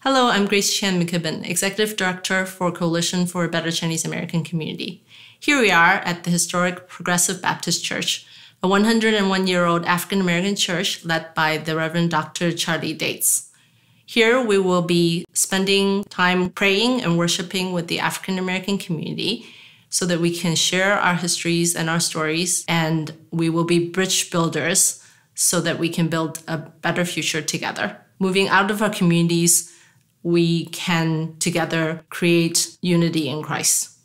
Hello, I'm Grace Chan McKibben, Executive Director for Coalition for a Better Chinese American Community. Here we are at the historic Progressive Baptist Church, a 101 year old African American church led by the Reverend Dr. Charlie Dates. Here we will be spending time praying and worshiping with the African American community so that we can share our histories and our stories, and we will be bridge builders so that we can build a better future together. Moving out of our communities we can together create unity in Christ.